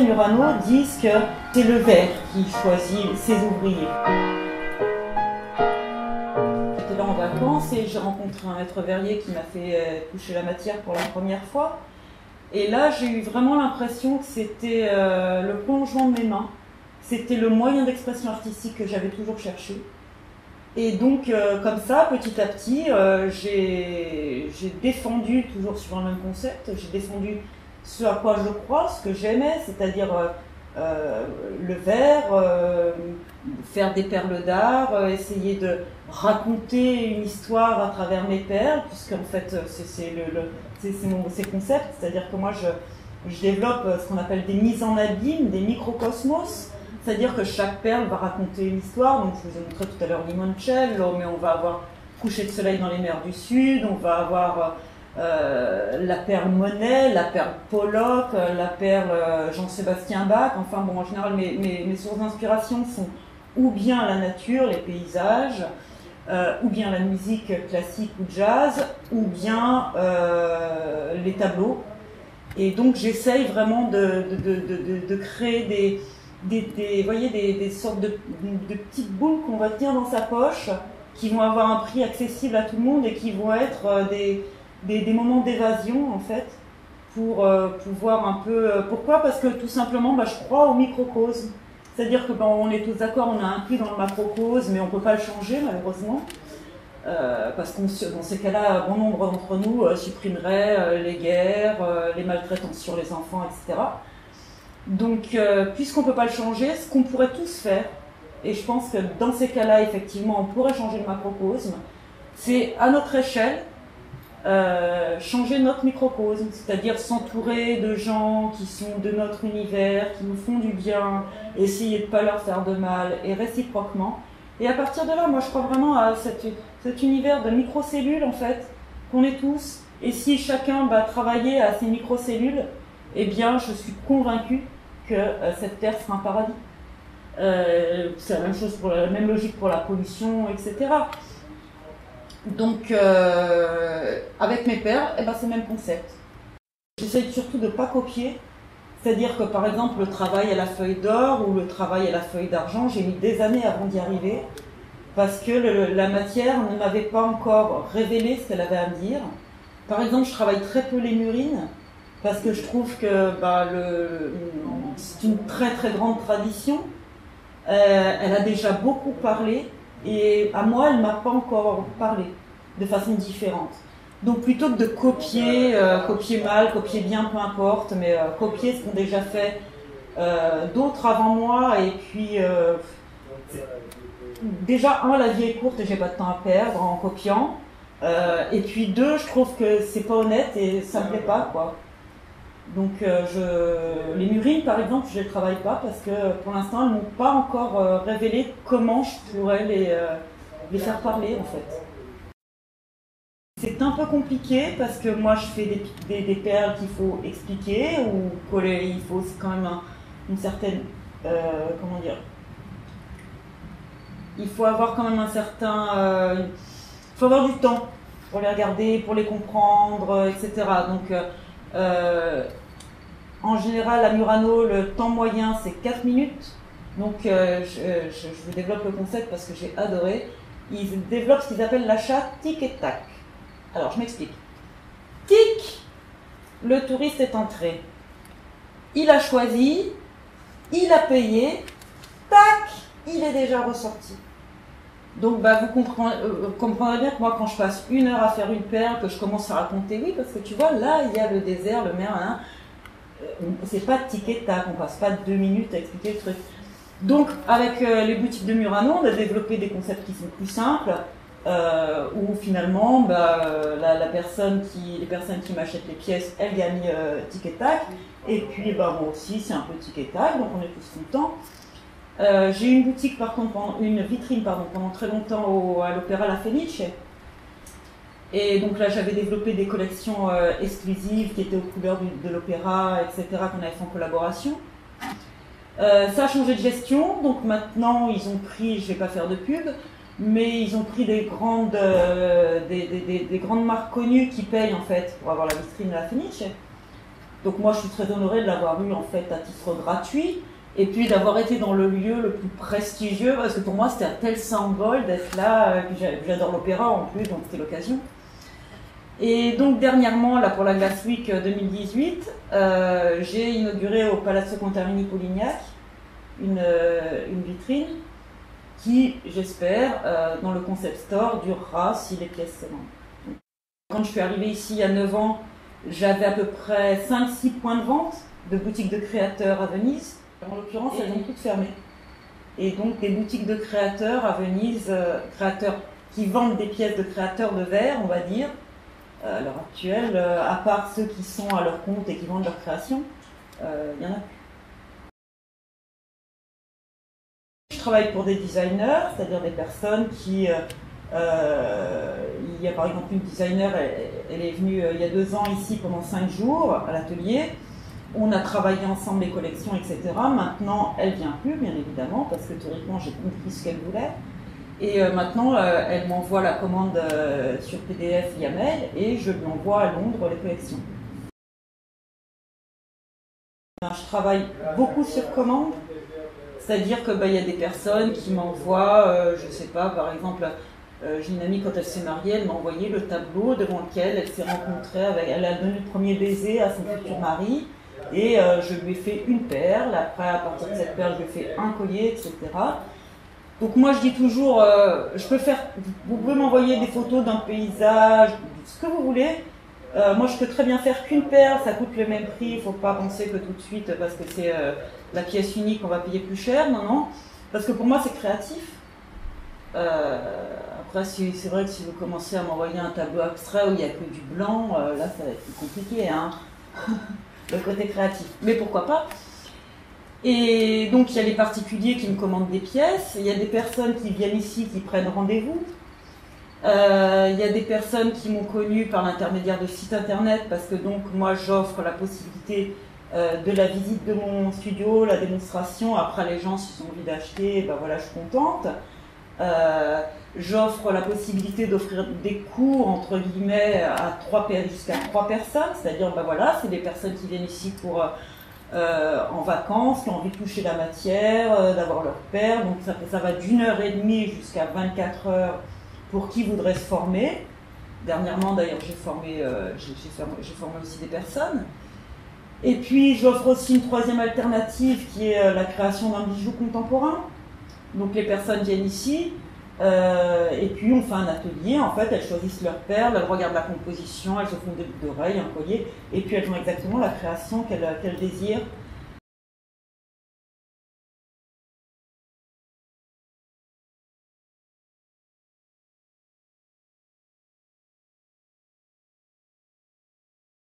à Murano disent que c'est le verre qui choisit ses ouvriers. J'étais là en vacances et j'ai rencontré un maître verrier qui m'a fait euh, toucher la matière pour la première fois. Et là, j'ai eu vraiment l'impression que c'était euh, le prolongement de mes mains. C'était le moyen d'expression artistique que j'avais toujours cherché. Et donc, euh, comme ça, petit à petit, j'ai défendu, toujours sur le même concept, j'ai défendu ce à quoi je crois, ce que j'aimais, c'est-à-dire euh, le verre, euh, faire des perles d'art, euh, essayer de raconter une histoire à travers mes perles, puisque en fait c'est le, c'est mon concept, c'est-à-dire que moi je, je développe ce qu'on appelle des mises en abîme, des microcosmos, c'est-à-dire que chaque perle va raconter une histoire. Donc je vous ai montré tout à l'heure limoncello, mais on va avoir coucher de soleil dans les mers du Sud, on va avoir euh, la perle Monet, la perle Pollock, euh, la perle euh, Jean-Sébastien Bach. Enfin bon, en général, mes, sources d'inspiration sont ou bien la nature, les paysages, ou bien la musique classique ou jazz, ou bien les tableaux. Et donc j'essaye vraiment de, créer des, voyez, des sortes de, petites boules qu'on va tenir dans sa poche, qui vont avoir un prix accessible à tout le monde et qui vont être des, des, moments d'évasion en fait pour euh, pouvoir un peu. Euh, pourquoi Parce que tout simplement, bah, je crois au microcosme. C'est-à-dire que on est tous d'accord, on a un prix dans le macrocosme, mais on ne peut pas le changer malheureusement. Euh, parce que dans ces cas-là, bon nombre d'entre nous supprimeraient les guerres, les maltraitances sur les enfants, etc. Donc, puisqu'on ne peut pas le changer, ce qu'on pourrait tous faire, et je pense que dans ces cas-là, effectivement, on pourrait changer le macrocosme, c'est à notre échelle euh, changer notre microcosme, c'est-à-dire s'entourer de gens qui sont de notre univers, qui nous font du bien, essayer de ne pas leur faire de mal, et réciproquement. Et à partir de là, moi je crois vraiment à cet univers de microcellules, en fait, qu'on est tous. Et si chacun va travailler à ces microcellules, eh bien je suis convaincue que euh, cette Terre sera un paradis. Euh, c'est la même chose pour la même logique pour la pollution, etc. Donc, avec mes pères, eh ben, c'est le même concept. J'essaye surtout de ne pas copier. C'est-à-dire que, par exemple, le travail à la feuille d'or ou le travail à la feuille d'argent, j'ai mis des années avant d'y arriver parce que la matière ne m'avait pas encore révélé ce qu'elle avait à me dire. Par exemple, je travaille très peu les murines parce que je trouve que bah, c'est une très très grande tradition. Euh, elle a déjà beaucoup parlé et à moi, elle ne m'a pas encore parlé de façon différente. Donc plutôt que de copier, euh, copier mal, copier bien, peu importe, mais euh, copier ce qu'ont déjà fait euh, d'autres avant moi, et puis déjà un, la vie est courte et j'ai pas de temps à perdre en copiant, et puis deux, je trouve que c'est pas honnête et ça me plaît pas quoi. Donc je, les murines par exemple, je les travaille pas parce que pour l'instant elles m'ont pas encore révélé comment je pourrais les, les faire parler en fait. C'est un peu compliqué parce que moi je fais des, perles qu'il faut expliquer ou coller, il faut quand même une certaine. Euh, comment dire Il faut avoir quand même un certain. Euh, il faut avoir du temps pour les regarder, pour les comprendre, etc. Donc euh, en général à Murano, le temps moyen c'est 4 minutes. Donc je, je, je, développe le concept parce que j'ai adoré. Ils développent ce qu'ils appellent l'achat tic et tac. Alors, je m'explique. Tic, le touriste est entré. Il a choisi, il a payé, tac, il est déjà ressorti. Donc, bah, vous euh, comprendrez, bien que moi, quand je passe une heure à faire une perle, que je commence à raconter, oui, parce que tu vois, là, il y a le désert, le mer, hein, c'est pas tic et tac, on passe pas deux minutes à expliquer le truc. Donc, avec euh, les boutiques de Murano, on a développé des concepts qui sont plus simples. Euh, où finalement bah, la, personne qui, les personnes qui m'achètent les pièces, elles gagnent euh, tic tac, et puis bah, moi aussi c'est un peu tic et tac, donc on est tous contents. Euh, j'ai une boutique par contre, une vitrine pardon, pendant très longtemps à l'Opéra La Fenice. Et donc là j'avais développé des collections euh, exclusives qui étaient aux couleurs de l'opéra, etc., qu'on avait fait en collaboration. ça a changé de gestion, donc maintenant ils ont pris, je ne vais pas faire de pub, mais ils ont pris des grandes, euh, des, des, des, grandes marques connues qui payent en fait pour avoir la vitrine la finish. Donc moi, je suis très honorée de l'avoir eu en fait à titre gratuit. Et puis d'avoir été dans le lieu le plus prestigieux, parce que pour moi c'était un tel symbole d'être là, j'adore l'opéra en plus, donc c'était l'occasion. Et donc dernièrement, là pour la Glass Week 2018, euh, j'ai inauguré au Palazzo Contarini Polignac une, euh, une vitrine qui, j'espère, euh, dans le concept store, durera si les pièces s'éventent. Quand je suis arrivée ici il y a 9 ans, j'avais à peu près 5-6 points de vente de boutiques de créateurs à Venise. En l'occurrence, elles ont toutes fermé. Et donc des boutiques de créateurs à Venise, euh, créateurs qui vendent des pièces de créateurs de verre, on va dire, euh, à l'heure actuelle, à part ceux qui sont à leur compte et qui vendent leur création, il y en a plus. Travaille pour des designers, c'est-à-dire des personnes qui... Euh, euh, il y a par exemple une designer, elle, est venue euh, il y a deux ans ici pendant cinq jours à l'atelier. On a travaillé ensemble les collections, etc. Maintenant, elle vient plus, bien évidemment, parce que théoriquement, j'ai compris ce qu'elle voulait. Et maintenant, elle m'envoie la commande sur PDF via mail et je lui envoie à Londres les collections. Je travaille beaucoup sur commande. C'est-à-dire qu'il bah, y a des personnes qui m'envoient, euh, je ne sais pas, par exemple, euh, j'ai une amie quand elle s'est mariée, elle m'a envoyé le tableau devant lequel elle s'est rencontrée avec, elle a donné le premier baiser à son futur mari, et euh, je lui ai fait une perle, après à partir de cette perle, je lui ai fait un collier, etc. Donc moi je dis toujours, je peux faire, vous pouvez m'envoyer des photos d'un paysage, ce que vous voulez, euh, moi, je peux très bien faire qu'une perle, ça coûte le même prix. Il ne faut pas penser que tout de suite, parce que c'est euh, la pièce unique, on va payer plus cher. Non, non. Parce que pour moi, c'est créatif. Euh, après, c'est vrai que si vous commencez à m'envoyer un tableau abstrait où il n'y a que du blanc, là, ça va être plus compliqué. Hein le côté créatif. Mais pourquoi pas? Et donc, il y a les particuliers qui me commandent des pièces. Il y a des personnes qui viennent ici, qui prennent rendez-vous. Euh, il y a des personnes qui m'ont connu par l'intermédiaire de sites internet parce que donc moi j'offre la possibilité euh, de la visite de mon studio, la démonstration. Après les gens s'ils ont envie d'acheter, ben voilà je suis contente. Euh, j'offre la possibilité d'offrir des cours entre guillemets à trois jusqu'à trois personnes, c'est-à-dire ben voilà c'est des personnes qui viennent ici pour en vacances, qui ont envie de toucher la matière, d'avoir leur père. Donc ça, ça va d'une heure et demie jusqu'à 24 heures pour qui voudrait se former. Dernièrement, d'ailleurs, j'ai formé, euh, formé, aussi des personnes. Et puis, j'offre aussi une troisième alternative qui est euh, la création d'un bijou contemporain. Donc, les personnes viennent ici, euh, et puis on fait un atelier. En fait, elles choisissent leur perle, elles regardent la composition, elles se font des boucles d'oreilles, un collier, et puis elles font exactement la création qu'elles désirent